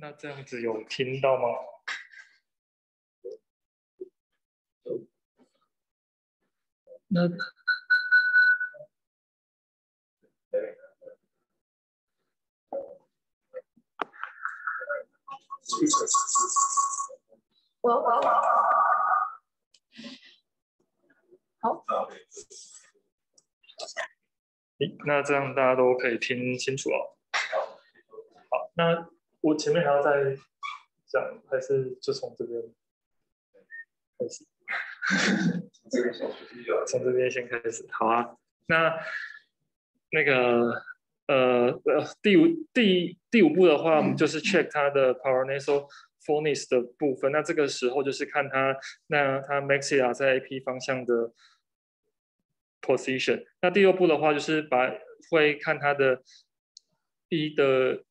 那这样子有听到吗？那我我我，好，诶，那这样大家都可以听清楚哦。好，那我前面还要再讲，还是就从这边开始？从这边先开始，好啊。那那个呃呃，第五第第五步的话，我们就是 check 它的 paranasal phonics 的部分。那这个时候就是看它那它 maxilla 在 AP 方向的 position。那第六步的话，就是把会看它的 E 的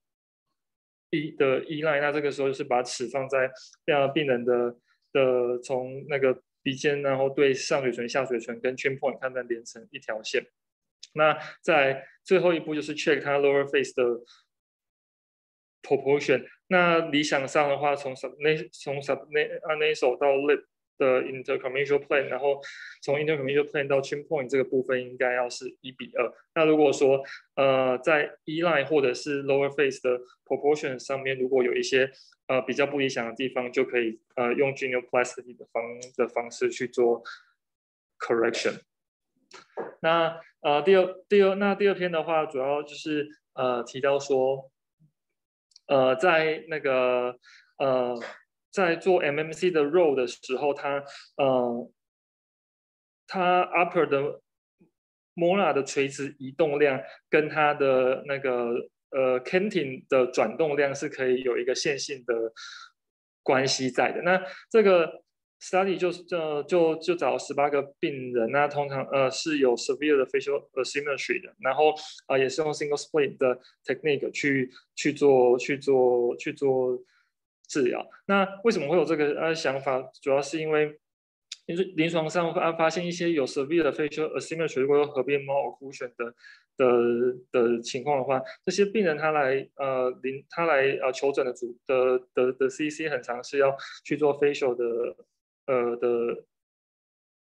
依的依赖。那这个时候就是把尺放在让病人的的从那个鼻尖，然后对上嘴唇、下嘴唇跟 chin point 看它连成一条线。那在最后一步就是 check 它 lower face 的 proportion。那理想上的话，从 sub 那从 sub 那啊 nasal 到 lip 的 intercommunicable plane，然后从 intercommunicable plane 到 chin point 这个部分应该要是一比二。那如果说呃在 E line 或者是 lower face 的 proportion 上面，如果有一些呃比较不理想的地方，就可以呃用 genioplasty 的方的方式去做 correction。那呃第二第二那第二篇的话，主要就是呃提到说，呃在那个呃在做 MMC 的 row 的时候，它呃它 upper 的 mola 的垂直移动量跟它的那个呃 canting 的转动量是可以有一个线性的关系在的。那这个 study 就是就就就找十八个病人，那通常呃是有 severe 的 facial asymmetry 的，然后啊、也是用 single split 的 technique 去去做去做去做治疗。那为什么会有这个呃想法？主要是因为就是临床上发发现一些有 severe 的 facial asymmetry，如果有合并猫 occlusion 的的的情况的话，这些病人他来呃临他来呃求诊的主的的的 CC 很常是要去做 facial 的呃的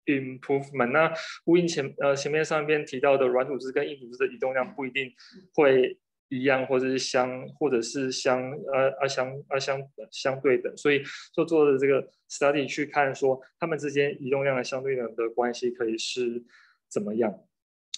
improvement。那呼应前呃前面上边提到的软组织跟硬组织的移动量不一定会一样，或者是相或者是相呃啊相啊相相对等，所以就做的这个 study 去看说他们之间移动量的相对等的关系可以是怎么样。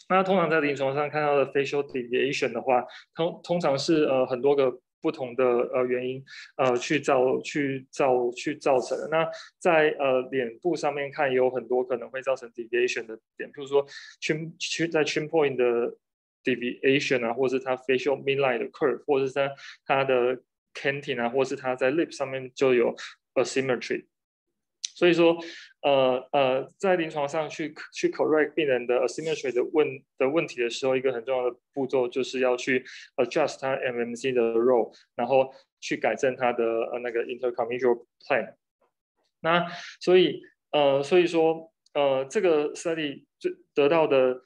那通常在临床上看到的 facial deviation 的话，通通常是呃很多个不同的呃原因呃去造去造去造成的。那在呃脸部上面看，也有很多可能会造成 deviation 的点，比如说 chin 去在 chin point 的 deviation 啊，或是它 facial midline 的 curve，或者是它它的 canting 啊，或是它在 lip 上面就有 asymmetry。所以说，呃呃，在临床上去去 correct 病人的 asymmetry 的问的问题的时候，一个很重要的步骤就是要去 adjust 它 MMC 的 role，然后去改正它的呃那个 intercommunicable plan。那所以呃所以说呃这个 study 最得到的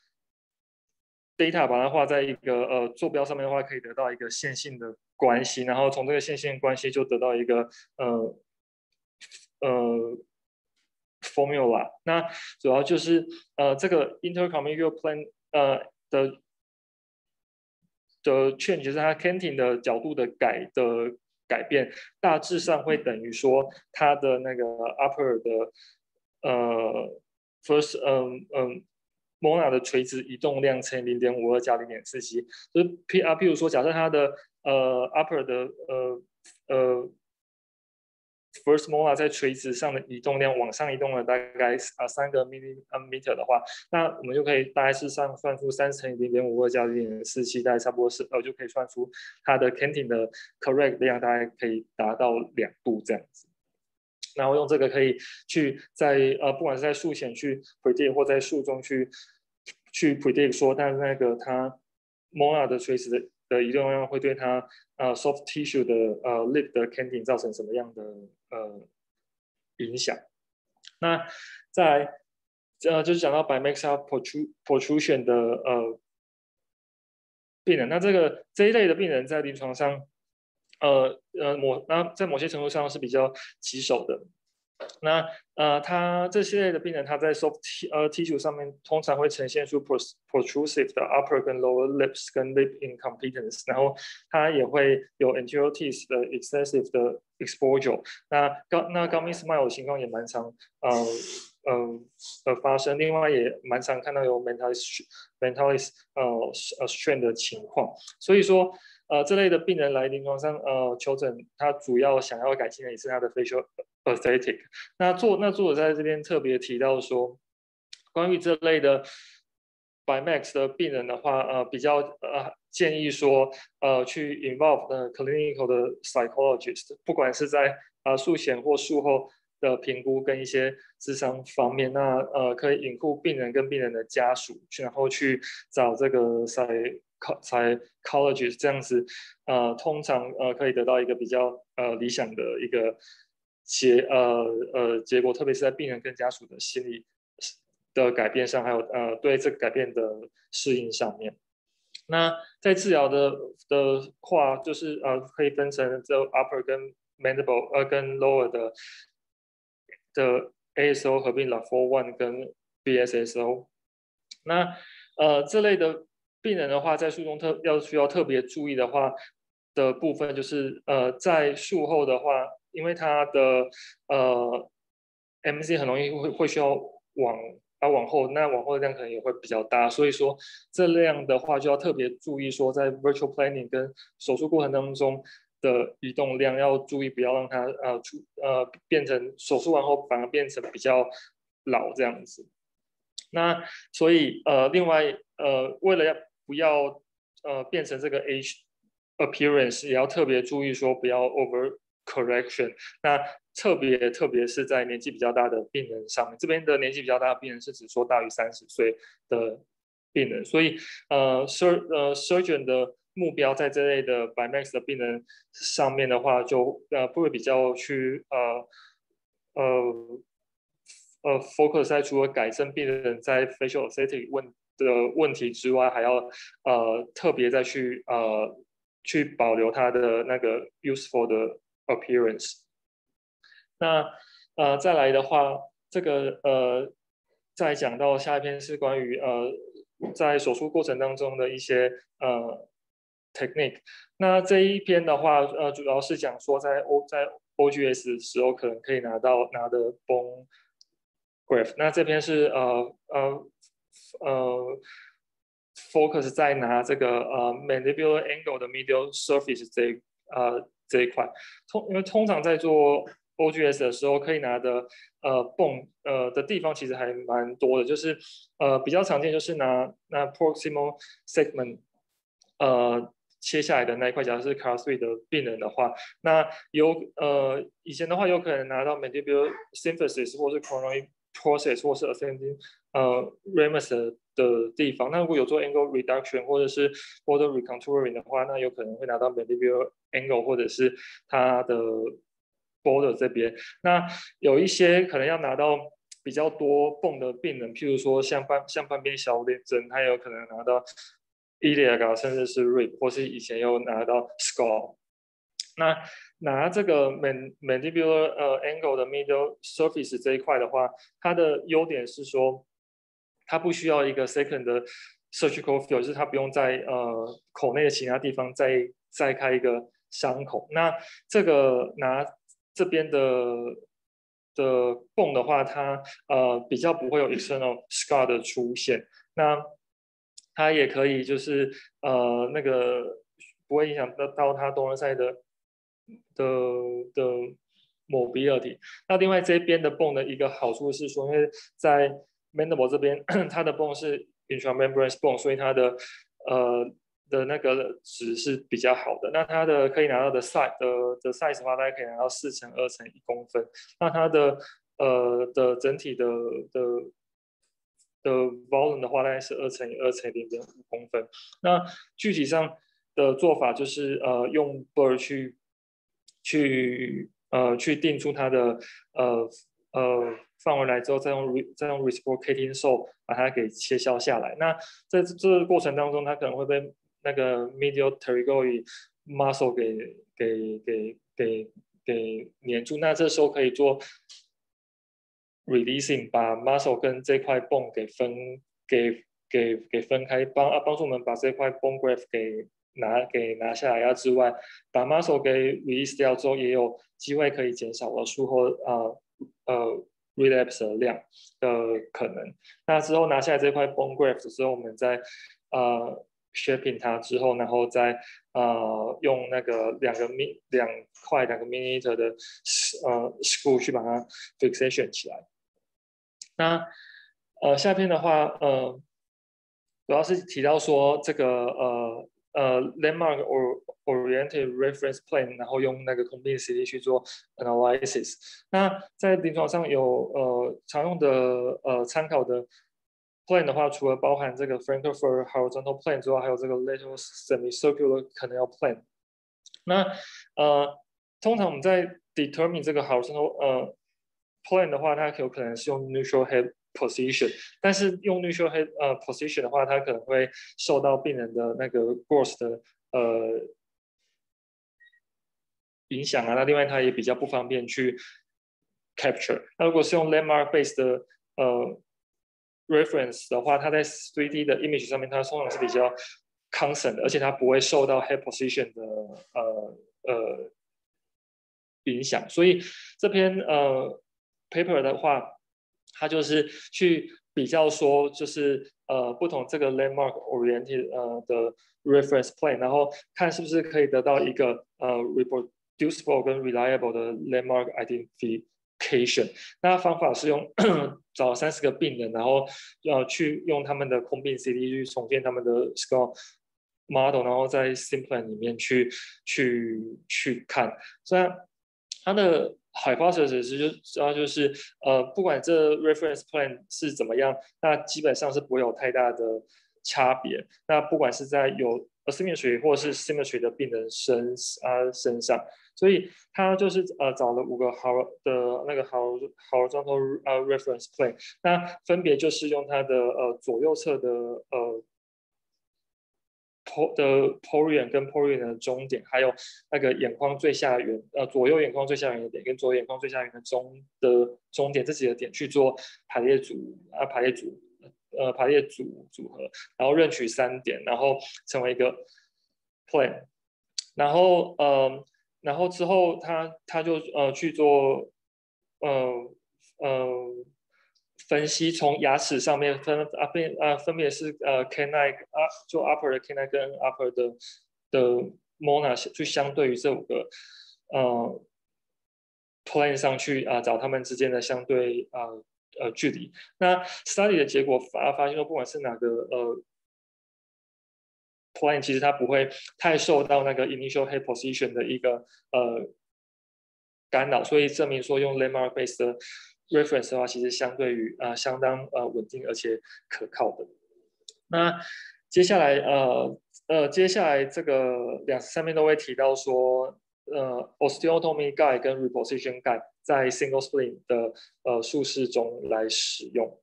data 把它画在一个呃坐标上面的话，可以得到一个线性的关系，然后从这个线性关系就得到一个呃呃 formula。那主要就是呃这个 intercommunal plan 呃的的 change 就是它 canting 的角度的改的改变，大致上会等于说它的那个 upper 的呃 first 嗯嗯 mona 的垂直移动量乘以零点五二加零点四七，就是 P 啊，譬如说假设它的呃 upper 的呃呃 first molar 在垂直上的移动量往上移动了大概啊三个 millimeter 的话，那我们就可以大概是上算出三乘以零点五二加零点四七，大概差不多是呃就可以算出它的 canting 的 correct 量大概可以达到两度这样子。然后用这个可以去在呃不管是在术前去 predict 或在术中去去 predict 说，但是那个它 molar 的垂直的的移动量会对它呃 soft tissue 的呃 lip 的 canting 造成什么样的呃影响？那在呃就是讲到 bimaxial protrusion 的呃病人，那这个这一类的病人在临床上呃呃某那在某些程度上是比较棘手的。那呃，他这系列的病人，他在 soft 呃 tissue 上面通常会呈现出 protrusive 的 upper 跟 lower lips 跟 lip incompetence，然后他也会有 anterior teeth 的 excessive 的 exposure。那高那高 miss smile 的情况也蛮常呃呃呃发生，另外也蛮常看到有 mentalis mentalis 呃呃 strain 的情况，所以说。呃，这类的病人来临床上呃求诊，他主要想要改进的也是他的 facial aesthetic。那作那作者在这边特别提到说，关于这类的 by max 的病人的话，呃，比较呃建议说，呃，去 involve 呃 clinical 的 psychologist，不管是在呃术前或术后的评估跟一些智商方面，那呃可以引入病人跟病人的家属，然后去找这个 psy 才 college 这样子，呃，通常呃可以得到一个比较呃理想的一个结呃呃结果，特别是在病人跟家属的心理的改变上，还有呃对这个改变的适应上面。那在治疗的的话，就是呃可以分成这 upper 跟 mandible 呃跟 lower 的的 ASO 合并了 for one 跟 BSSO。那呃这类的。病人的话，在术中特要需要特别注意的话的部分，就是呃，在术后的话，因为他的呃 MC 很容易会会需要往啊往后，那往后的量可能也会比较大，所以说这样的话就要特别注意说，在 virtual planning 跟手术过程当中的移动量要注意，不要让它呃出呃变成手术完后反而变成比较老这样子。那所以呃，另外呃，为了要不要呃变成这个 age appearance，也要特别注意说不要 over correction。那特别特别是在年纪比较大的病人上面，这边的年纪比较大的病人是指说大于三十岁的病人。所以呃 sur 呃 surgeon 的目标在这类的 by max 的病人上面的话，就呃不会比较去呃呃呃 focus 在除了改善病人在 facial aesthetic 问。的问题之外，还要呃特别再去呃去保留它的那个 useful 的 appearance。那呃再来的话，这个呃再讲到下一篇是关于呃在手术过程当中的一些呃 technique。那这一篇的话，呃主要是讲说在 O 在 OGS 的时候可能可以拿到拿的 bone graft。那这篇是呃。呃呃，focus 在拿这个呃 mandibular angle 的 medial surface 这呃这一块，通因为通常在做 OGS 的时候，可以拿的呃泵呃的地方其实还蛮多的，就是呃比较常见就是拿那 proximal segment 呃切下来的那一块，假如是 class three 的病人的话，那有呃以前的话有可能拿到 mandibular symphysis 或是 coronary process 或是 ascending 呃 ramus 的地方，那如果有做 angle reduction 或者是 border recontouring 的话，那有可能会拿到 mandibular angle 或者是它的 border 这边。那有一些可能要拿到比较多泵的病人，譬如说像半像半边小脸针，他有可能拿到 iliac 甚至是 rib，或是以前有拿到 skull。那拿这个 mandibular 呃 angle 的 middle surface 这一块的话，它的优点是说，它不需要一个 second 的 surgical field，就是它不用在呃口内的其他地方再再开一个伤口。那这个拿这边的的泵的话，它呃比较不会有 external scar 的出现。那它也可以就是呃那个不会影响到到它多囊塞的。的的 mobility，那另外这边的泵的一个好处是说，因为在 mandible 这边，它的泵是 intramembranous 泵，所以它的呃的那个值是比较好的。那它的可以拿到的 size 的的 size 的话，大概可以拿到四乘二乘一公分。那它的呃的整体的的的 volume 的话，大概是二乘以二乘零点五公分。那具体上的做法就是呃用 burr 去去呃去定出它的呃呃放回来之后，再用再用 reciprocating saw 把它给切削下来。那在这个过程当中，它可能会被那个 medial pterygoid muscle 给给给给给黏住，那这时候可以做 releasing，把 muscle 跟这块 bone 给分给给给分开，帮啊帮助我们把这块 bone graft 给拿给拿下来啊之外，把 muscle 给 release 掉之后，也有机会可以减少了术后呃呃 relapse 的量的可能。那之后拿下来这块 bone graft 之后，我们再呃 shaping 它之后，然后再呃用那个两个 min 两块两个 millimeter 的呃 screw 去把它 fixation 起来。那呃下篇的话呃主要是提到说这个呃。呃，landmark or oriented reference plane，然后用那个 convenience 去做 analysis。那在临床上有呃常用的呃参考的 plane 的话，除了包含这个 Frankfurt horizontal plane 之外，还有这个 lateral semicircular canal plane。那呃，通常我们在 determine 这个 horizontal 呃 plane 的话，它有可能是用 neutral head。position，但是用 neutral head 呃 position 的话，它可能会受到病人的那个 gross 的呃影响啊。那另外它也比较不方便去 capture。那如果是用 landmark base 的呃 reference 的话，它在 3D 的 image 上面，它通常是比较 constant 的，而且它不会受到 head position 的呃呃影响。所以这篇呃 paper 的话。它就是去比较说，就是呃不同这个 landmark oriented 呃的 reference plane，然后看是不是可以得到一个呃 reproducible 跟 reliable 的 landmark identification。那方法是用找三十个病人，然后要去用他们的空病 CT 去重建他们的 skull model，然后在 simple 里面去去去看。虽然它的 hypothesis 就主要就是呃，不管这 reference plan 是怎么样，那基本上是不会有太大的差别。那不管是在有 asymmetry 或是 symmetry 的病人身啊身上，所以他就是呃找了五个好的那个好好状态呃 reference plan，那分别就是用它的呃左右侧的呃。的 porion 跟 porion 的中点，还有那个眼眶最下缘，呃，左右眼眶最下缘的点跟左眼眶最下缘的中的中点这几个点去做排列组啊，排列组，呃，排列组组合，然后任取三点，然后成为一个 plan，然后呃，然后之后他他就呃去做，呃呃。分析从牙齿上面分啊分啊分别是呃 canine 啊就 upper 的 canine 跟 upper 的的 mona 去相对于这五个呃 plane 上去啊找他们之间的相对啊呃距离。那 study 的结果发发现说不管是哪个呃 plane，其实它不会太受到那个 initial head position 的一个呃干扰，所以证明说用 landmark based 的 reference 的话，其实相对于呃相当呃稳定而且可靠的。那接下来呃呃接下来这个两上面都会提到说呃 osteotomy guide 跟 reposition guide 在 single spleen 的呃术式中来使用。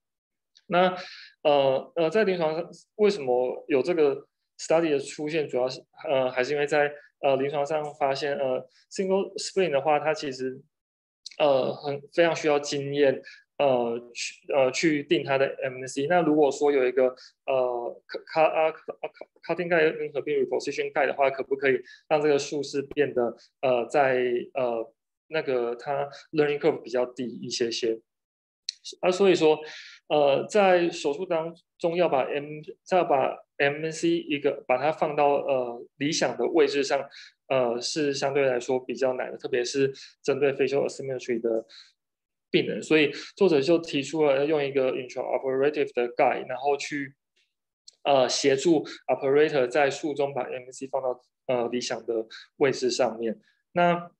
那呃呃在临床上为什么有这个 study 的出现，主要是呃还是因为在呃临床上发现呃 single spleen 的话，它其实呃，很非常需要经验，呃，去呃去定它的 MNC。那如果说有一个呃卡啊卡卡丁盖跟合并 reposition 盖的话，可不可以让这个术式变得呃在呃那个它 learning curve 比较低一些些？啊，所以说呃在手术当中要把 M 再把 MNC 一个把它放到呃理想的位置上。呃，是相对来说比较难的，特别是针对 facial asymmetry 的病人，所以作者就提出了用一个 intraoperative 的 guide，然后去呃协助 operator 在术中把 MC 放到呃理想的位置上面。那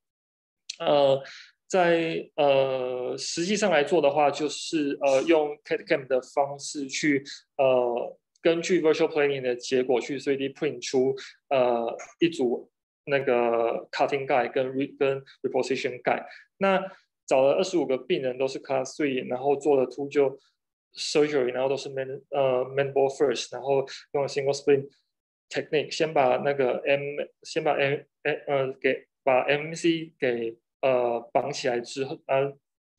呃在呃实际上来做的话，就是呃用 CAD CAM 的方式去呃根据 virtual planning 的结果去 3D print 出呃一组。那个 cutting guide 跟 re 跟 reposition guide，那找了二十五个病人都是 class three，然后做了 two 就 surgery，然后都是 man 呃 mandible first，然后用 single spring technique，先把那个 M 先把 M 呃给把 MC 给呃绑起来之后啊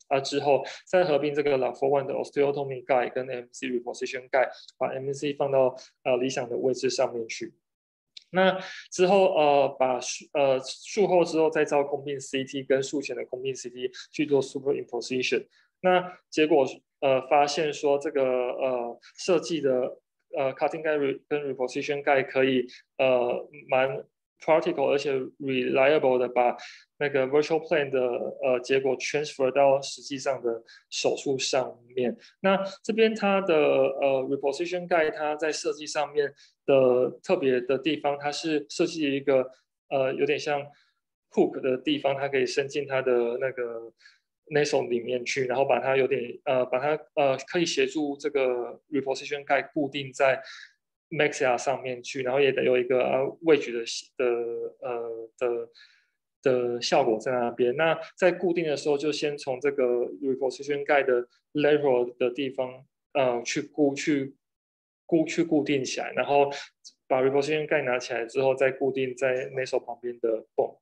啊之后，再合并这个 La For One 的 Osteotomy Guide 跟 MC Reposition Guide，把 MC 放到呃理想的位置上面去。那之后呃把术呃术后之后再照空病 CT 跟术前的空病 CT 去做 Superimposition。那结果呃发现说这个呃设计的呃 cutting guide 跟 reposition guide 可以呃蛮 practical 而且 reliable 的把那个 virtual plane 的呃结果 transfer 到实际上的手术上面。那这边它的呃 reposition guide 它在设计上面的特别的地方，它是设计一个呃有点像 hook 的地方，它可以伸进它的那个。nasal 里面去，然后把它有点呃，把它呃，可以协助这个 reposition 盖固定在 Maxia 上面去，然后也得有一个呃位置的的呃的的效果在那边。那在固定的时候，就先从这个 reposition 盖的 level 的地方呃去固去固去固定起来，然后把 reposition 盖拿起来之后，再固定在 nasal 旁边的泵。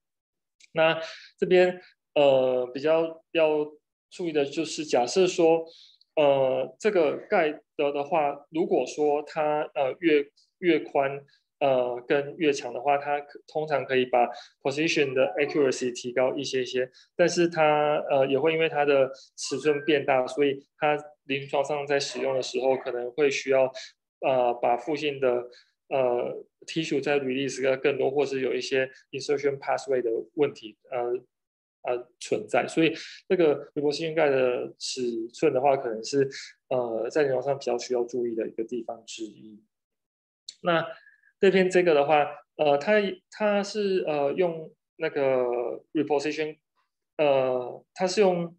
那这边。呃，比较要注意的就是，假设说，呃，这个盖的的话，如果说它呃越越宽，呃，跟越强的话，它通常可以把 position 的 accuracy 提高一些些，但是它呃也会因为它的尺寸变大，所以它临床上在使用的时候可能会需要呃把附近的呃 tissue 在 release 更多，或是有一些 insertion pathway 的问题，呃。呃，存在，所以这个微波吸盖的尺寸的话，可能是呃在临床上比较需要注意的一个地方之一。那这篇这个的话，呃，它它是呃用那个 reposition，呃，它是用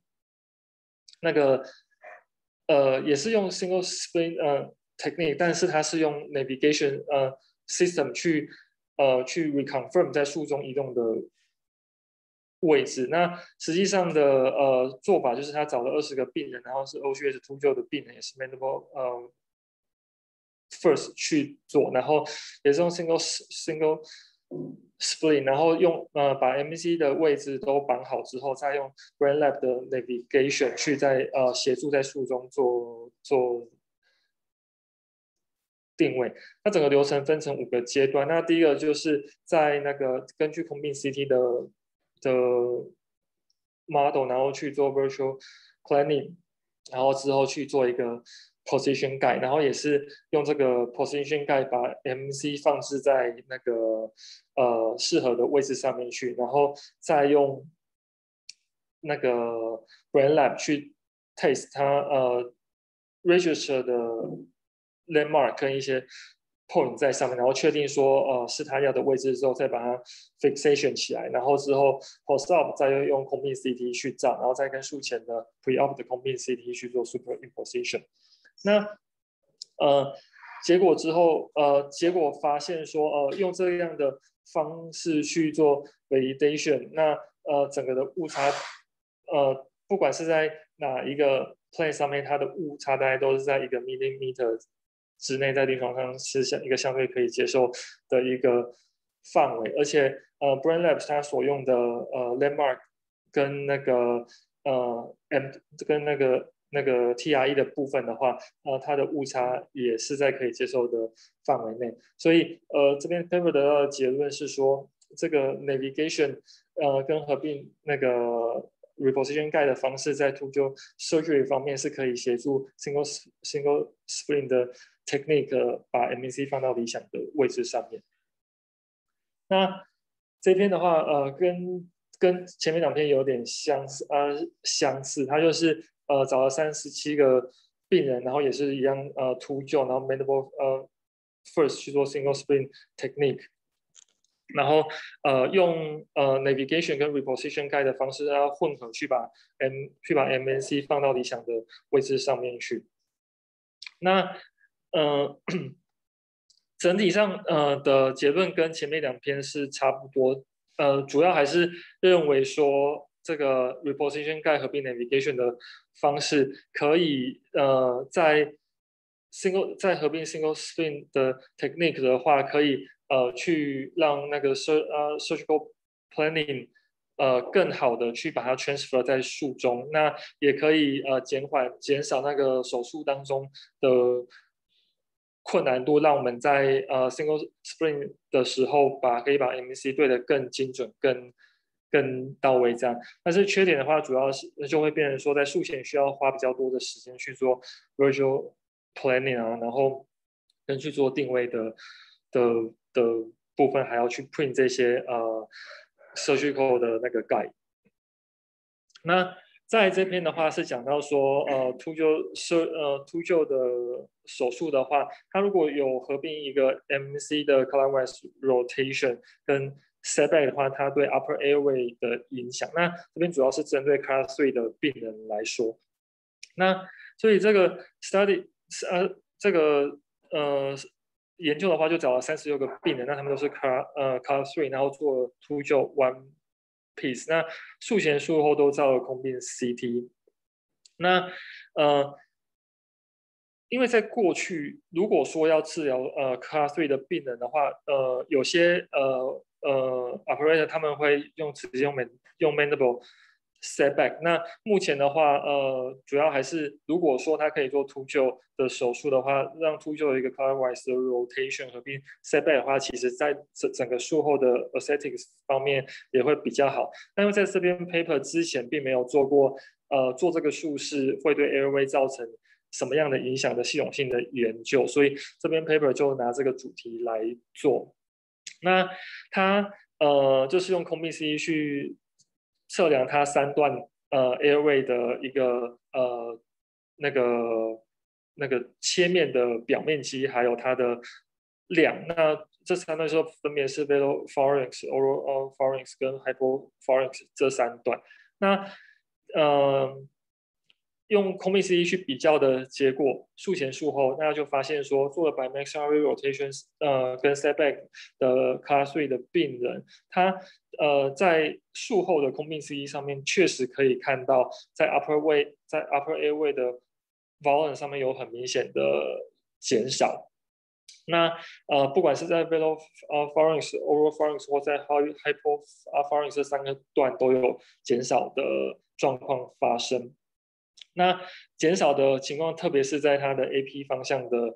那个呃也是用 single spin 呃 technique，但是它是用 navigation 呃 system 去呃去 reconfirm 在树中移动的。位置，那实际上的呃做法就是他找了二十个病人，然后是 O C S 秃鹫的病人，也是 mandible 呃 first 去做，然后也是用 single single split，然后用呃把 M C 的位置都绑好之后，再用 Brain Lab 的 navigation 去在呃协助在术中做做定位。那整个流程分成五个阶段，那第一个就是在那个根据空病 C T 的的 model，然后去做 virtual planning，然后之后去做一个 position guide，然后也是用这个 position guide 把 MC 放置在那个呃适合的位置上面去，然后再用那个 brain lab 去 test 它呃 register 的 landmark 跟一些。Point 在上面，然后确定说，呃，是他要的位置之后，再把它 fixation 起来，然后之后 post op 再用用空病 CT 去照，然后再跟术前的 pre op 的空病 CT 去做 superimposition。那呃，结果之后，呃，结果发现说，呃，用这样的方式去做 validation，那呃，整个的误差，呃，不管是在哪一个 plane 上面，它的误差大概都是在一个 millimeter。之内在临床上是相一个相对可以接受的一个范围，而且呃，Brain Labs 它所用的呃 landmark 跟那个呃 M 跟那个那个 TRE 的部分的话，呃，它的误差也是在可以接受的范围内。所以呃，这边 paper 得到的结论是说，这个 navigation 呃跟合并那个 reposition guide 的方式，在 to do surgery 方面是可以协助 single single spring 的。technique 把 MEC 放到理想的位置上面。那这篇的话，呃，跟跟前面两篇有点相似，呃，相似。它就是呃找了三十七个病人，然后也是一样，呃，秃鹫，然后 mandible 呃 first 去做 single spring technique，然后呃用呃 navigation 跟 reposition guide 的方式，然后混合去把 M 去把 MNC 放到理想的位置上面去。那呃，整体上呃的结论跟前面两篇是差不多，呃，主要还是认为说这个 reposition guide 合并 navigation 的方式可以呃在 single 在合并 single spin 的 technique 的话，可以呃去让那个 sur 呃 surgical planning 呃更好的去把它 transfer 在术中，那也可以呃减缓减少那个手术当中的困难度，让我们在呃 single spring 的时候把可以把 MC 对的更精准、更更到位这样。但是缺点的话，主要是就会变成说在术前需要花比较多的时间去做 virtual planning 啊，然后跟去做定位的的的部分，还要去 print 这些呃 surgical 的那个 guide。那在这边的话是讲到说，呃，秃鹫是呃秃鹫的手术的话，它如果有合并一个 MC 的 colorwise rotation 跟 setback 的话，它对 upper airway 的影响。那这边主要是针对 class three 的病人来说，那所以这个 study 呃这个呃研究的话，就找了三十六个病人，那他们都是 class 呃 car three，然后做秃鹫 one。piece，那术前术后都照了空病 CT。那呃，因为在过去，如果说要治疗呃 car Three 的病人的话，呃，有些呃呃 operator 他们会用直接用 man 用 mandible。setback。那目前的话，呃，主要还是如果说他可以做秃鹫的手术的话，让秃鹫有一个 clockwise 的 rotation 合并 setback 的话，其实在整整个术后的 aesthetics 方面也会比较好。因为在这边 paper 之前并没有做过，呃，做这个术式会对 airway 造成什么样的影响的系统性的研究，所以这边 paper 就拿这个主题来做。那它呃，就是用空闭 C 去。测量它三段呃 airway 的一个呃那个那个切面的表面积，还有它的量。那这三段说分别是 velo pharynx、oral pharynx 跟 hypopharynx 这三段。那呃。用空病 CT 去比较的结果，术前术后，大家就发现说，做了 b i m a x i l r rotations，呃，跟 setback 的 class three 的病人，他呃在术后的空病 CT 上面确实可以看到，在 upper way，在 upper airway 的 volume 上面有很明显的减少。那呃，不管是在 velo 呃 pharynx、oral pharynx 或在 hypopharynx 这三个段都有减少的状况发生。那减少的情况，特别是在它的 AP 方向的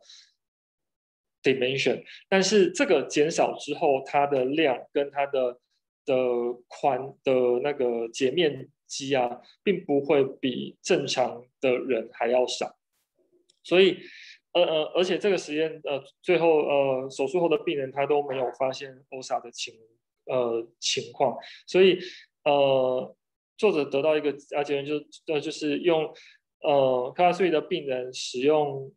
dimension，但是这个减少之后，它的量跟它的的宽的那个截面积啊，并不会比正常的人还要少。所以，呃呃，而且这个实验呃最后呃手术后的病人他都没有发现 OSA 的情呃情况，所以呃。作者得到一个啊结论，就呃就是用呃，classy 的病人使用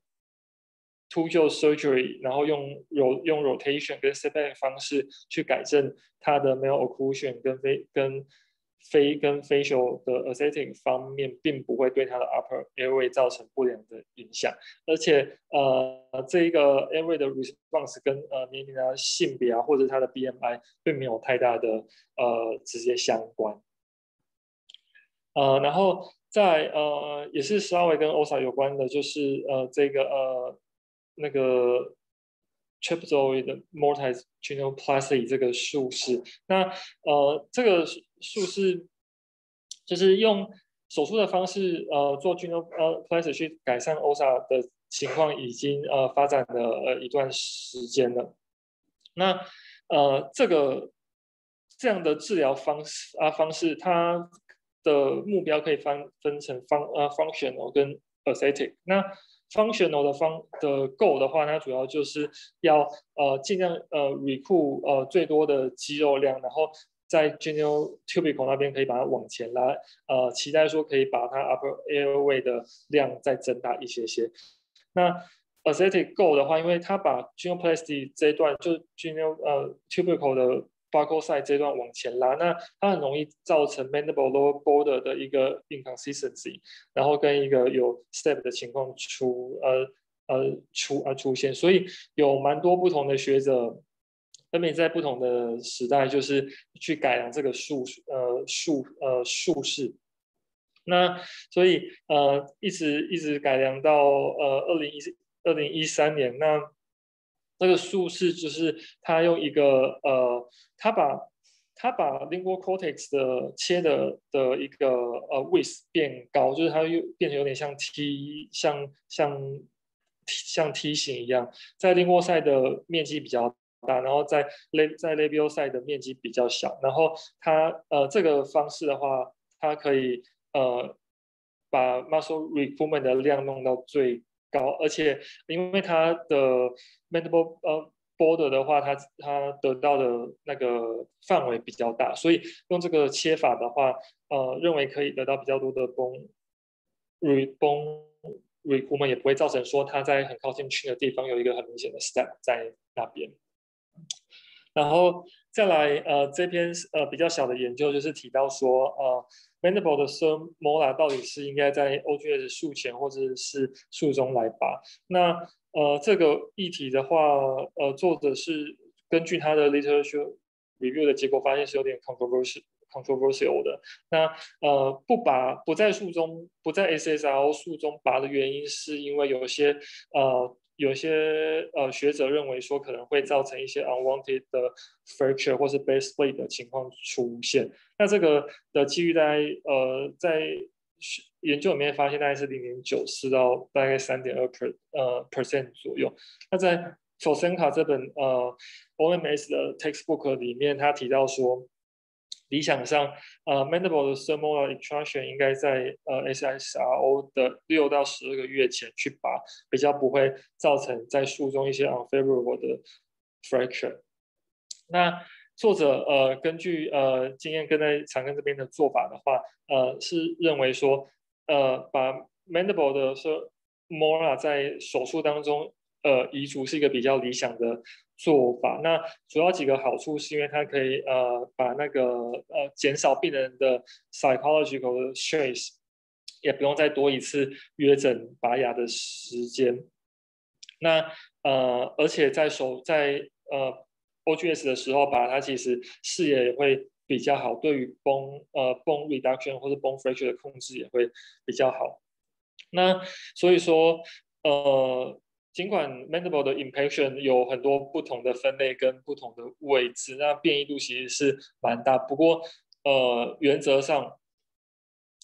秃鹫 surgery，然后用用用 rotation 跟 setback 方式去改正他的 male occlusion 跟非跟非跟 facial 的 aesthetic 方面，并不会对他的 upper airway 造成不良的影响，而且呃这一个 airway 的 response 跟呃年龄啊、性别啊或者他的 BMI 并没有太大的呃直接相关。呃，然后在呃，也是稍微跟 OSA 有关的，就是呃，这个呃，那个 trapezoid mortise genoplasty 这个术式。那呃，这个术式就是用手术的方式呃做 genoplasty 去改善 OSA 的情况，已经呃发展了呃一段时间了。那呃，这个这样的治疗方式啊方式，它的目标可以分分成方呃 functional 跟 aesthetic。那 functional 的方的 goal 的话，它主要就是要呃尽量呃 recruit 呃最多的肌肉量，然后在 genial tubercle 那边可以把它往前拉，呃期待说可以把它 upper airway 的量再增大一些些。那 aesthetic goal 的话，因为它把 genioplasty 这一段就 genial 呃 tubercle 的 buccal side 这段往前拉，那它很容易造成 mandible lower border 的一个 inconsistency，然后跟一个有 step 的情况出呃呃出呃出现，所以有蛮多不同的学者分别在不同的时代，就是去改良这个术呃术呃术式，那所以呃一直一直改良到呃二零一二零一三年，那这个术式就是他用一个呃，他把他把 lingual cortex 的切的的一个呃 width 变高，就是它又变成有点像梯，像像像梯形一样，在 lingual side 的面积比较大，然后在 l 在 labial side 的面积比较小，然后它呃这个方式的话，它可以呃把 muscle recruitment 的量弄到最高，而且因为它的 mandible 呃 border 的话，它它得到的那个范围比较大，所以用这个切法的话，呃认为可以得到比较多的 bone re bone recruitment，也不会造成说它在很靠近去的地方有一个很明显的 step 在那边。然后再来，呃，这篇呃比较小的研究就是提到说，呃，mandible 的 s e molar 到底是应该在 OGS 术前或者是术中来拔。那呃这个议题的话，呃，作者是根据他的 literature review 的结果发现是有点 controversial controversial 的。那呃不拔不在术中不在 SSRO 术中拔的原因，是因为有些呃。有些呃学者认为说可能会造成一些 unwanted 的 fracture 或是 base split 的情况出现。那这个的几率在呃在研究里面发现大概是零点九四到大概三点二 per 呃 percent 左右。那在 f o s e n k a 这本呃 OMS 的 textbook 里面，他提到说。理想上，呃，mandible 的 thermal extraction 应该在呃 SSRO 的六到十二个月前去拔，比较不会造成在术中一些 unfavorable 的 fracture。那作者呃根据呃经验跟在长庚这边的做法的话，呃是认为说，呃把 mandible 的说 molar 在手术当中呃移除是一个比较理想的。做法那主要几个好处是因为它可以呃把那个呃减少病人的 psychological stress，也不用再多一次约诊拔牙的时间。那呃而且在手在呃 OGS 的时候拔它其实视野也会比较好，对于 bone 呃 bone reduction 或者 bone fracture 的控制也会比较好。那所以说呃。尽管 mandible 的 impaction 有很多不同的分类跟不同的位置，那变异度其实是蛮大。不过，呃，原则上，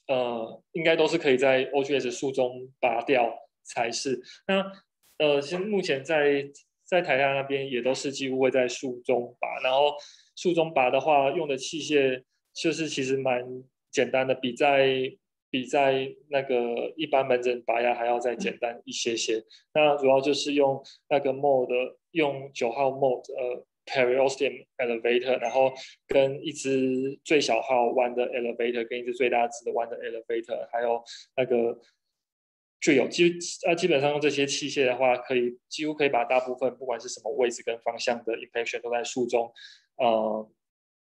呃，应该都是可以在 OGS 术中拔掉才是。那，呃，现目前在在台下那边也都是几乎会在术中拔。然后，术中拔的话，用的器械就是其实蛮简单的，比在比在那个一般门诊拔牙还要再简单一些些。那主要就是用那个 mode，用九号 mode，呃，periosteum elevator，然后跟一支最小号弯的 elevator，跟一支最大只的弯的 elevator，还有那个具有基呃基本上用这些器械的话，可以几乎可以把大部分不管是什么位置跟方向的 infection 都在术中呃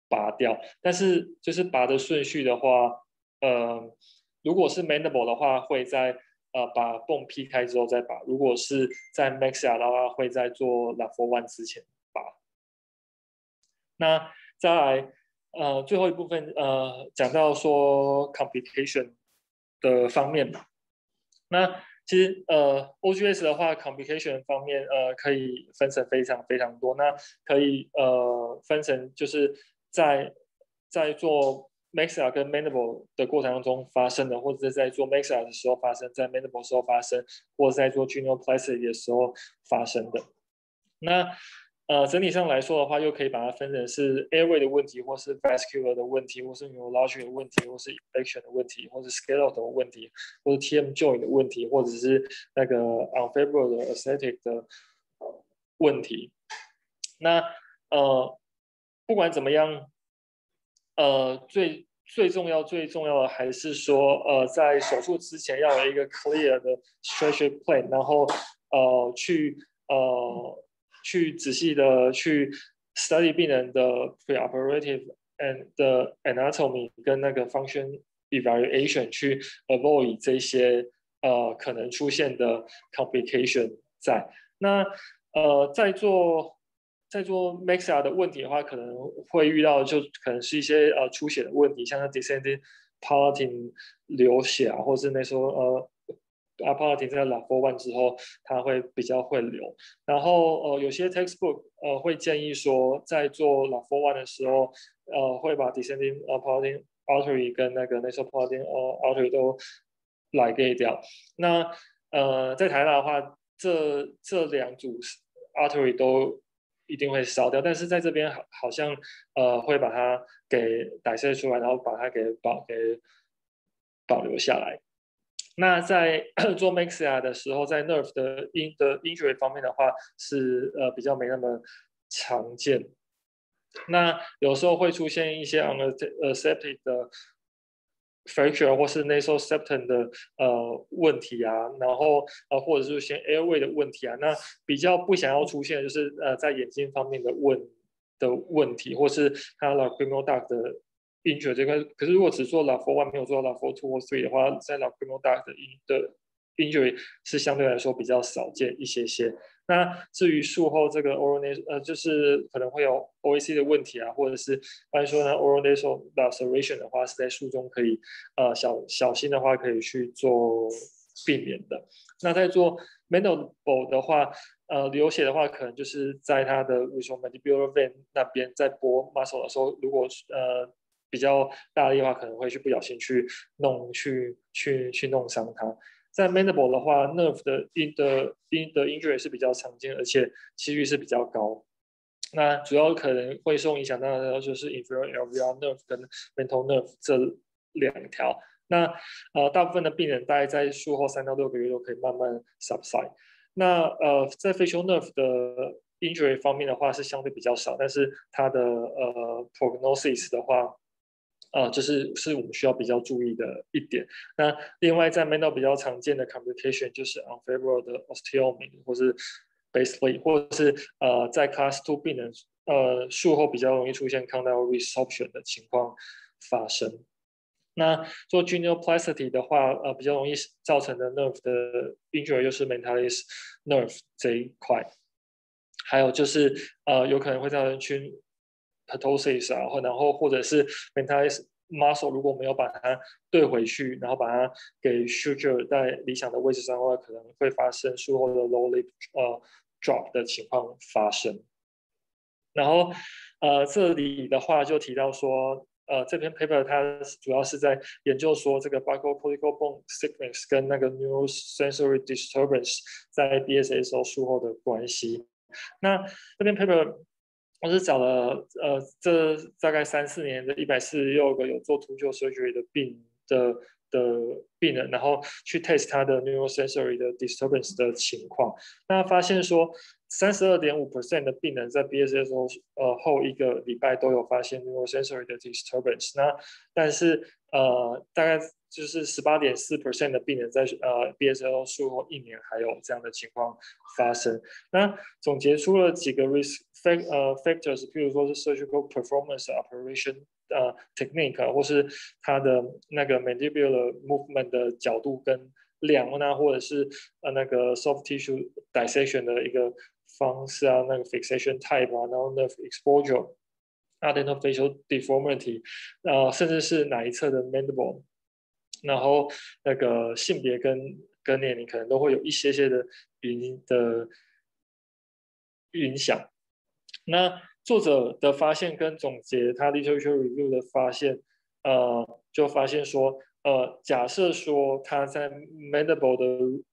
拔掉。但是就是拔的顺序的话，呃。如果是 mandible 的话，会在呃把泵劈开之后再拔；如果是在 maxia 的话，会在做 l a f o one 之前拔。那再来呃最后一部分呃讲到说 complication 的方面。那其实呃 OGS 的话，complication 方面呃可以分成非常非常多。那可以呃分成就是在在做。Maxilla 跟 Mandible 的过程当中发生的，或者是在做 Maxilla 的时候发生，在 Mandible 时候发生，或者在做 Genoplasty 的时候发生的。那呃整体上来说的话，又可以把它分成是 Airway 的问题，或是 Vascular 的问题，或是 Neurological 的问题，或是 Infection 的问题，或是 Skeletal 的问题，或是 TM Joint 的问题，或者是那个 Unfavorable 的 Aesthetic 的问题。那呃不管怎么样。呃，最最重要、最重要的还是说，呃，在手术之前要有一个 clear 的 strategy plan，然后呃，去呃，去仔细的去 study 病人的 preoperative and 的 anatomy 跟那个 function evaluation，去 avoid 这些呃可能出现的 complication 在。那呃，在做。在做 Maxia 的问题的话，可能会遇到就可能是一些呃出血的问题，像 descending p a l a t i n e 流血啊，或是那时候呃阿帕拉汀在 Level One 之后，它会比较会流。然后呃，有些 textbook 呃会建议说，在做 Level One 的时候，呃会把 descending Palatine artery 跟那个 nasal Palatine 呃 artery 都来给掉。那呃在台大的话，这这两组 artery 都一定会烧掉，但是在这边好好像呃会把它给代谢出来，然后把它给保给保留下来。那在 做 Maxia 的时候，在 Nerve 的 in 的 injury 方面的话，是呃比较没那么常见。那有时候会出现一些 unaccepted 的 fracture 或是 nasal septum 的呃问题啊，然后呃或者是一些 airway 的问题啊。那比较不想要出现就是呃在眼睛方面的问的问题，或是它 lacrimal duct 的。injury 这个，可是如果只做 level one 没有做 level two 或 three 的话，在 lacrimal duct 的 in 的 injury 是相对来说比较少见一些些。那至于术后这个 oral nasal 呃，就是可能会有 OAC 的问题啊，或者是按说呢 oral nasal laceration 的话，是在术中可以呃小小心的话可以去做避免的。那在做 mandible 的话，呃流血的话，可能就是在它的为什么 mandibular vein 那边在拨 muscle 的时候，如果呃比较大力的话，可能会去不小心去弄、去、去、去弄伤它。在 mandible 的话，nerve 的 in 的 in 的 injury 是比较常见，而且几率是比较高。那主要可能会受影响到的就是 inferior lvi nerve 跟 mental nerve 这两条。那呃，大部分的病人大概在术后三到六个月都可以慢慢 subside。那呃，在 facial nerve 的 injury 方面的话是相对比较少，但是它的呃 prognosis 的话。啊，就是是我们需要比较注意的一点。那另外，在 mental 比较常见的 complication 就是 unfavorable 的 osteomy，或是 basically，或者是呃，在 class two 病人呃术后比较容易出现 condyle resorption 的情况发生。那做 genioplasty 的话，呃，比较容易造成的 nerve 的 injury 又是 mentalis nerve 这一块，还有就是呃，有可能会造成群。Ptosis 啊，或然后或者是 mental muscle，如果没有把它对回去，然后把它给 suture 在理想的位置上的话，可能会发生术后的 low lip 呃 drop 的情况发生。然后呃这里的话就提到说，呃这篇 paper 它主要是在研究说这个 buccal-cortical bone sickness 跟那个 neurosensory disturbance 在 BSSO 术后的关系。那这篇 paper 我是找了呃，这大概三四年的一百四十六个有做秃鹫 surgery 的病的的病人，然后去 test 他的 neurosensory 的 disturbance 的情况，那发现说三十二点五 percent 的病人在 BSS 后呃后一个礼拜都有发现 neurosensory 的 disturbance，那但是呃大概就是十八点四 percent 的病人在呃 BSL 术后一年还有这样的情况发生，那总结出了几个 risk。呃 factors，譬如说是 surgical performance operation 呃 technique，或是它的那个 mandibular movement 的角度跟量啊，或者是呃那个 soft tissue dissection 的一个方式啊，那个 fixation type 啊，然后 nerve exposure、adenofacial deformity，呃，甚至是哪一侧的 mandible，然后那个性别跟跟年龄可能都会有一些些的影的影响。那作者的发现跟总结，他 literature review 的发现，呃，就发现说，呃，假设说他在 mandible 的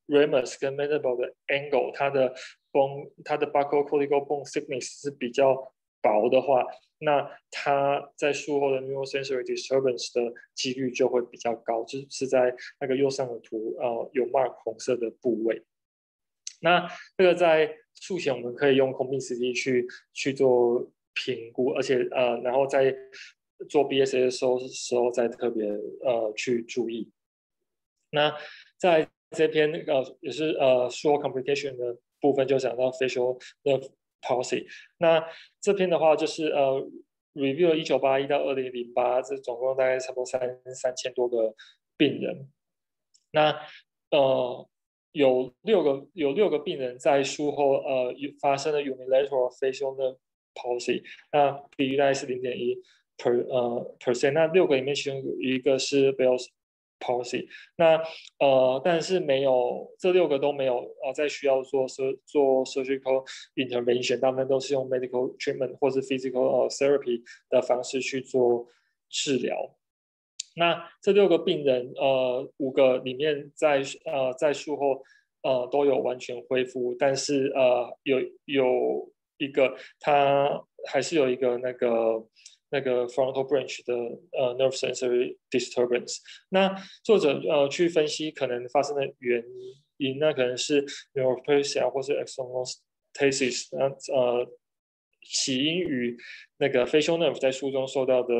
ramus 跟 mandible 的 angle，它的 bone，它的 buccal-cortical bone thickness 是比较薄的话，那他在术后的 neurosensory disturbance 的几率就会比较高，就是在那个右上的图，呃，有 mark 红色的部位。那这个在术前我们可以用空病 CT 去去做评估，而且呃，然后在做 BSA 的时候时候再特别呃去注意。那在这篇呃也是呃说 complication 的部分就讲到 facial nerve palsy。那这篇的话就是呃 review 一九八一到二零零八，这总共大概差不多三三千多个病人。那呃。有六个有六个病人在术后呃发生了 unilateral facial nerve palsy，那比例大概是零点一 per 呃 percent。那六个里面其中有一个是 Bell's policy。那呃，但是没有这六个都没有呃，在需要做做做 surgical intervention，他们都是用 medical treatment 或是 physical therapy 的方式去做治疗。那这六个病人，呃，五个里面在呃在术后呃都有完全恢复，但是呃有有一个他还是有一个那个。那个 frontal branch 的呃 nerve sensory disturbance，那作者呃去分析可能发生的原因，那可能是 neuropathia 或是 exomostasis，那呃起因于那个 facial nerve 在书中受到的。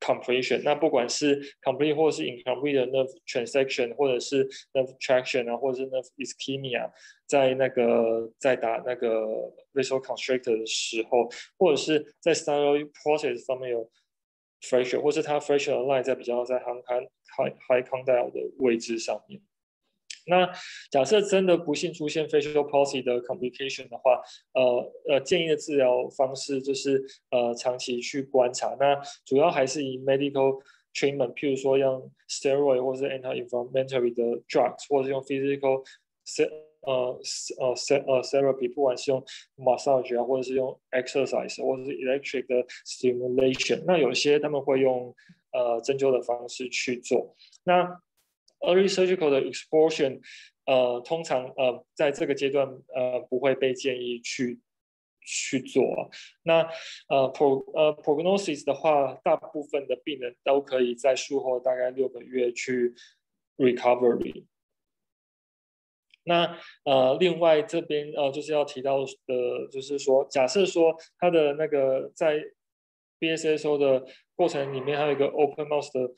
completion，那不管是 complete 或是 incomplete 的 nerve transaction，或者是 nerve traction 啊，或者是 nerve ischemia，在那个在打那个 visual constrictor 的时候，或者是在 style process 方面有 fracture，或是它 fracture line 在比较在 high high high condyle 的位置上面。那假设真的不幸出现 facial palsy 的 complication 的话，呃呃，建议的治疗方式就是呃长期去观察。那主要还是以 medical treatment，譬如说用 steroid 或是 anti-inflammatory 的 drugs，或者是用 physical 呃呃 therapy，不管是用 massage 啊，或者是用 exercise，或者是 electric 的 stimulation。那有些他们会用呃针灸的方式去做。那 Early surgical 的 exposure，呃，通常呃，在这个阶段呃，不会被建议去去做。那呃，pro 呃 prognosis 的话，大部分的病人都可以在术后大概六个月去 recovery。那呃，另外这边呃，就是要提到的，就是说，假设说他的那个在 BSSO 的过程里面，还有一个 open mouth 的。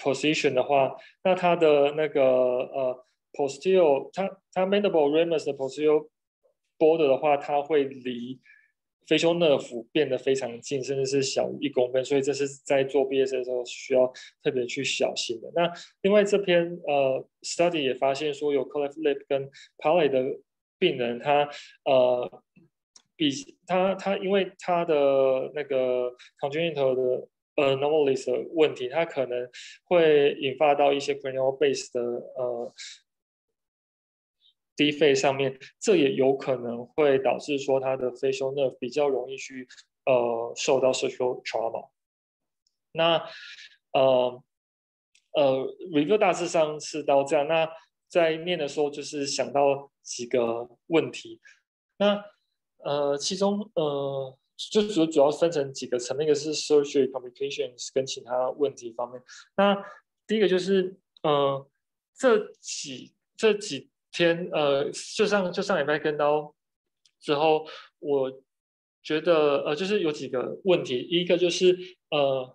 Position 的话，那它的那个呃 posterior，它它 mandible ramus 的 posterior border 的话，它会离 facial nerve 变得非常近，甚至是小于一公分，所以这是在做 BS 的时候需要特别去小心的。那另外这篇呃 study 也发现说，有 cleft lip 跟 palate 的病人，他呃比他他因为他的那个 congenital 的呃，anomalous 的问题，它可能会引发到一些 cranial base 的呃低肺上面，这也有可能会导致说它的 facial nerve 比较容易去呃受到 social trauma。那呃呃，review 大致上是到这样。那在念的时候，就是想到几个问题。那呃，其中呃。就主主要分成几个层面，一个是 surgery complications 跟其他问题方面。那第一个就是，呃，这几这几天，呃，就上就上礼拜跟到之后，我觉得呃，就是有几个问题，一个就是呃，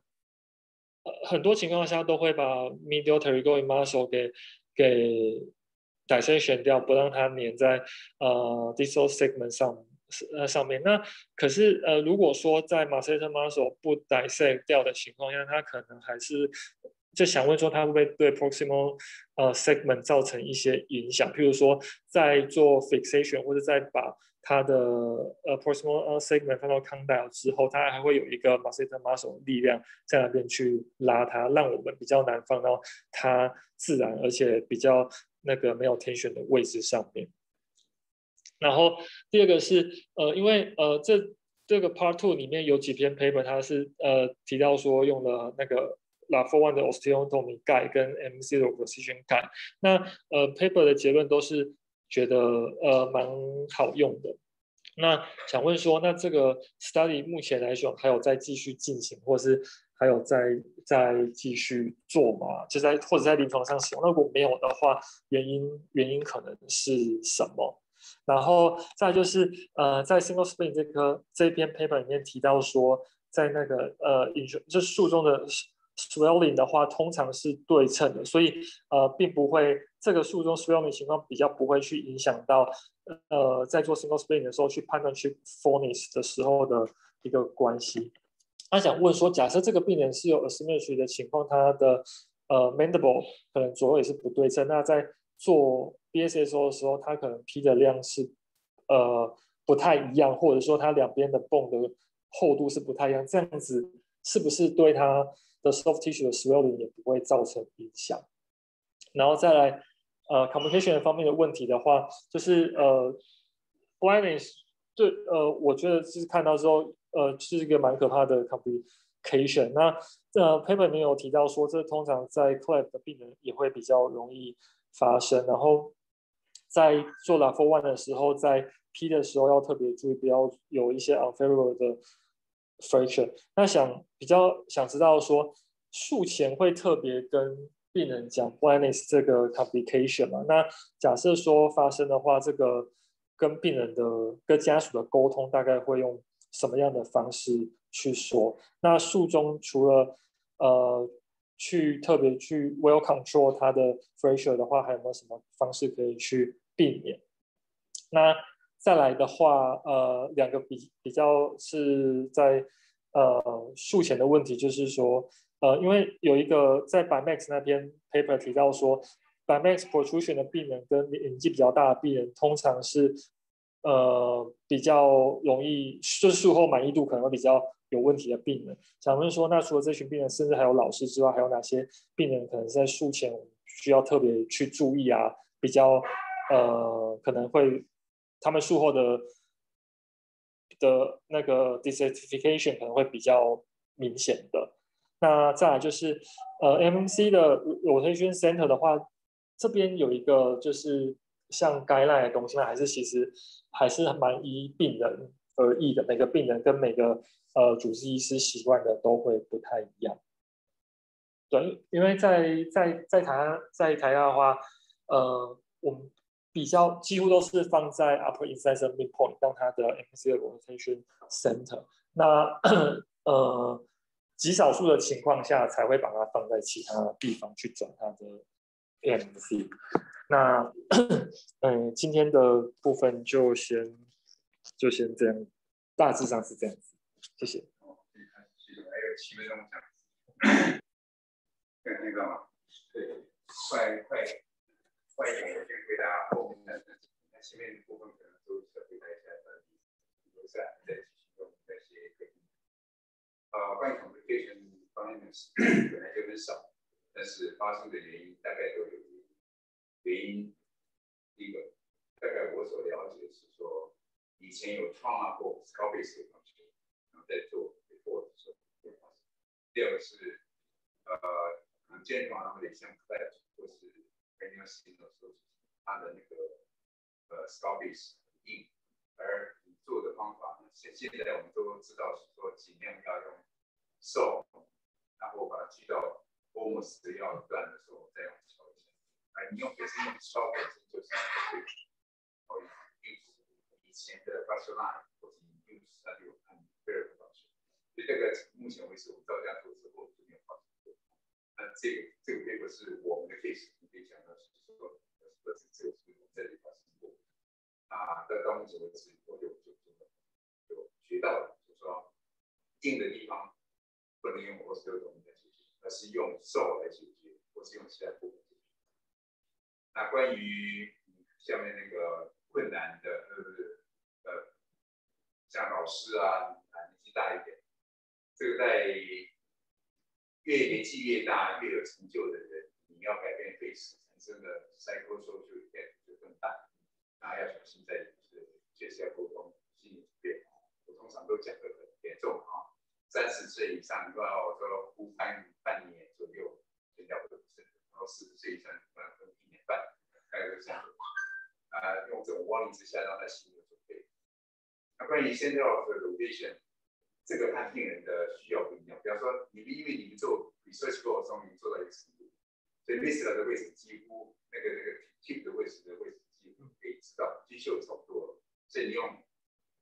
很多情况下都会把 medial pterygoid muscle 给给 dissection 掉，不让它粘在呃 distal segment 上。呃，上面那可是呃，如果说在 masseter muscle 不 dissect 掉的情况下，它可能还是就想问说，它会不会对 proximal 呃 segment 造成一些影响？譬如说，在做 fixation 或者在把它的呃 proximal segment 放到 condyle 之后，它还会有一个 masseter muscle 力量在那边去拉它，让我们比较难放到它自然而且比较那个没有 tension 的位置上面。然后第二个是呃，因为呃这这个 Part Two 里面有几篇 paper，它是呃提到说用了那个 La f o r One 的 osteotomy 钙跟 M Zero precision 钙，那呃 paper 的结论都是觉得呃蛮好用的。那想问说，那这个 study 目前来说还有在继续进行，或是还有在在继续做吗？就在或者在临床上使用？那如果没有的话，原因原因可能是什么？然后再就是，呃，在 single spin 这个这篇 paper 里面提到说，在那个呃，就树中的 swelling 的话，通常是对称的，所以呃，并不会这个树中 swelling 情况比较不会去影响到呃，在做 single spin 的时候去判断去 fullness 的时候的一个关系。他想问说，假设这个病人是有 asymmetry 的情况，他的呃 mandible 可能左右也是不对称，那在做 BSSO 的时候，它可能 P 的量是呃不太一样，或者说它两边的泵的厚度是不太一样，这样子是不是对它的 soft tissue 的 swelling 也不会造成影响。然后再来，呃，complication 方面的问题的话，就是呃，blindness，对，呃，我觉得是看到之后，呃，是一个蛮可怕的 complication。那呃，paper 里有提到说，这通常在 cleft 的病人也会比较容易发生。然后在做 l a f o one 的时候，在 P 的时候要特别注意，不要有一些 unfavorable 的 fracture。那想比较想知道说，术前会特别跟病人讲 blindness 这个 complication 吗？那假设说发生的话，这个跟病人的跟家属的沟通大概会用什么样的方式去说？那术中除了呃去特别去 well control 它的 fracture 的话，还有没有什么方式可以去避免？那再来的话，呃，两个比比较是在呃术前的问题，就是说。呃，因为有一个在 by Max 那边 paper 提到说，by Max protrusion 的病人跟年纪比较大的病人，通常是呃比较容易，就术后满意度可能会比较有问题的病人。想问说，那除了这群病人，甚至还有老师之外，还有哪些病人可能在术前需要特别去注意啊？比较呃可能会他们术后的的那个 dissatisfaction 可能会比较明显的。那再来就是，呃，MC 的 rotation center 的话，这边有一个就是像 guideline 的东西呢？还是其实还是蛮依病人而异的，每个病人跟每个呃主治医师习惯的都会不太一样。对，因为在在在台在台大的话，呃，我们比较几乎都是放在 upper incisor midpoint 当它的 M C 的 rotation center。那呃。极少数的情况下才会把它放在其他地方去转它的 M C。那嗯，今天的部分就先就先这样，大致上是这样子。谢谢。哦，还有七分钟这样。对，那个，对，快快快一点，我先回答后面的。那前面的部分可能都是回答一下的，留下再继续用再写一个。呃，关于。方面的事本来就很少，但是发生的原因大概都有原因。第一个，大概我所了解是说，以前有 trauma 或 scopic 的方式，然后在做 before 的时候会发生。第二个是，呃，可能健康上面像 flat 或是 cranial skin 的时候，它的那个呃 scopic 硬，而你做的方法呢，现现在我们都知道是说尽量要用 so。然后把它锯到 almost 要断的时候，再用敲一下。哎，你用本身用敲本身就是会哦，以前的 brush line 或者你用它就很 fair 的方式。所以这个目前为止我们照这样做之后就没有发生过。那这个这个并不是我们的 case，可以讲到是说，是这个是我们这里发生过。啊，在到目前为止我就就就就学到了，就说硬的地方。不能用 osteotomy 来解决，而是用手来解决，或是用其他部分解决。那关于下面那个困难的，呃呃，像老师啊，年纪大一点，这个在越年纪越大越有成就的人，你要改变 face 产生的 psychosocial effect 就更大。那要小心在就是确实要沟通，心理变好。我通常都讲的很严重啊。三十岁以上，你要说呼半半年左右，全掉不是，然后四十岁以上，可能一年半，大概是这样。啊，用这种 warning 之下，让他心理准备。那关于现在的 rotation，这个看病人的需要不一样。比方说，你们因为你们做 research 过程中，你做到一个程度，所以 m i s s 的位置几乎那个那个 tip 的位置的位置几乎可以知道，机秀差不多，所以你用。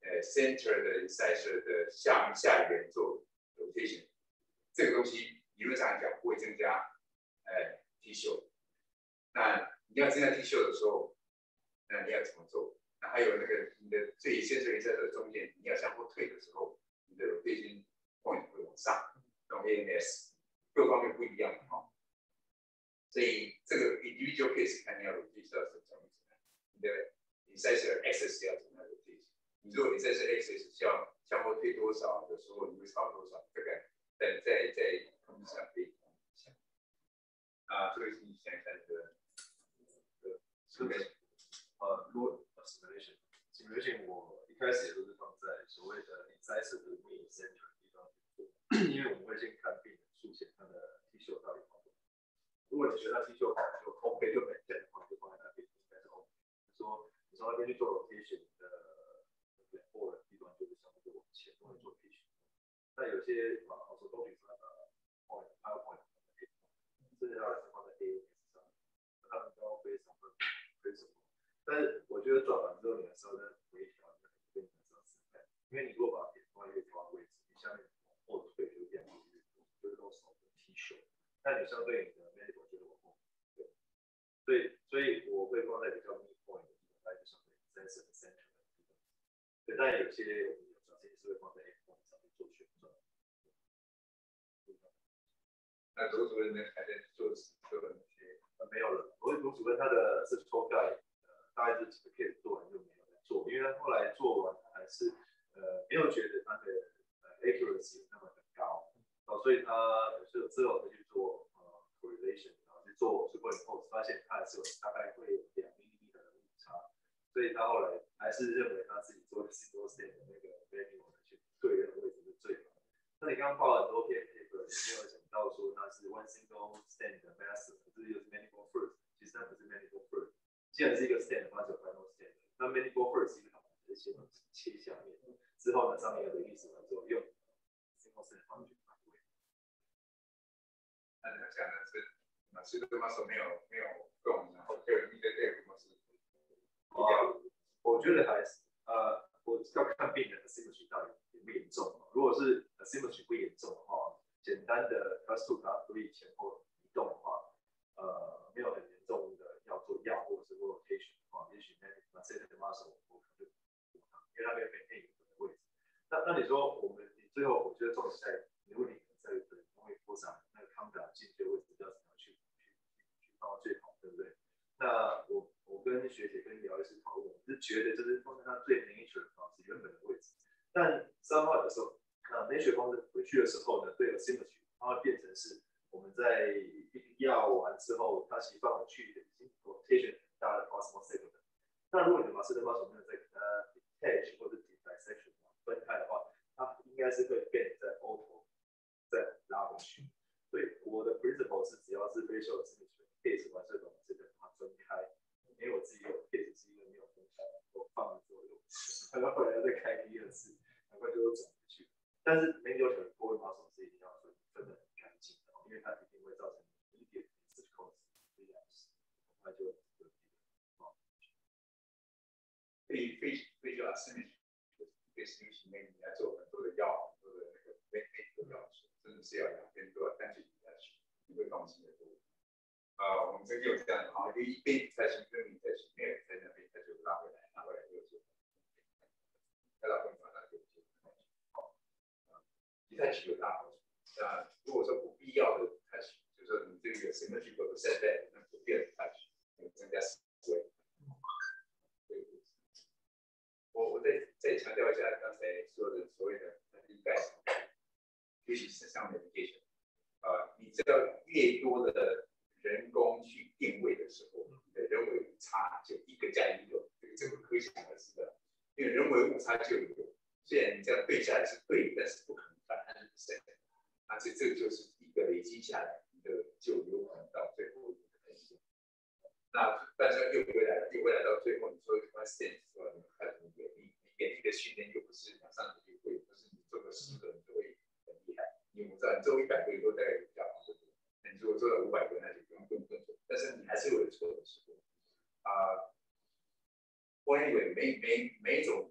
呃，center 的 incisor 的下下缘做 rotation，这个东西理论上来讲不会增加呃 T 秀。那你要增加 T 秀的时候，那你要怎么做？那还有那个你的最 center incisor 中间，你要向后退的时候，你的 rotation point 会往上，用 ANS，各方面不一样哈。所以这个 individual case 看你要 rotation 要怎么样，你的 incisor axis 要怎么样？你如果你这是 X S 向向后退多少的时候，你会差多少？大概在在在控制上可以想啊，这个是你想一下这个呃，是不是？呃，如果 simulation simulation 我一开始也都是放在所谓的 incisive 的 mean center 地方去做，因为我们会先看病人术前他的 T 秀到底好不好。如果你觉得他 T 秀好就 OK 就没见的话，就放在那边应该是 OK。说你从那边去做 rotation 的两波的地方就是相对往前都会做 rotation。那有些啊，手动举那个 point PowerPoint 甚至它是放在 AS 上，他们都非常的非常。但是我觉得转完之后，你还是要再微调一下，跟你的上司看，因为你如果把点放在越高的位置，你下面后退就变得越多，就是露手的 T 恤，那你相对你的 medical 就会往后退。所以，所以我会放在比较 mid point 的地方，那就相对 sensor center 的地方。对，但有些我们有转线是会放在 F point 上面做旋转。那罗主任呢还在做做那些呃，没有了。罗罗主任他的 guide，呃，大概这几个 case 做完就没有再做，因为他后来做完还是呃没有觉得他的呃 accuracy 那么的高，哦，所以他就之后再去做呃 correlation，做我去过以后，发现它还是有大概会两厘米的误差，所以他后来还是认为他自己做的 single step 的那个 manual 去对的位置是最好。那你刚刚报了很多篇 paper，你没有讲到说它是 one single stand 的 master，可是又是 manual first，其实它不是 manual first。既然是一个 stand，那就 final stand。那 manual first 是一个好的切换切下面之后呢，上面有个意思来就用 single stand 方去判断。那你讲的是？那其实嘛说没有没有动，然后就你的这个什么是比较，我觉得还是呃，我要看病人的 symmetry 到底严不严重。如果是 symmetry 不严重的话，简单的 plus two 它可以前后移动的话，呃，没有很严重的要做药或者是 rotation 的话，也许那那这个 muscle 我可能就因为它没有 maintain 的位置。那那你说我们你最后我觉得重点在差就有，虽然你这样对下来是对，但是不可能百分之百，而且这就是一个累积下来，你的就有可能到最后一个可能。那但是又回来了，又回来到最后，你说 one cent 说你看你眼你你眼力的训练又不是马上就会，不是你做个十个你就会很厉害。你我知道你做一百个都大概比较好，你如果做了五百个，那就不用更更做，但是你还是会有错的时候。啊、我以为每每每种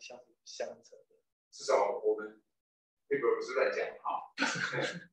相相成的，至少我们那个不是乱讲哈。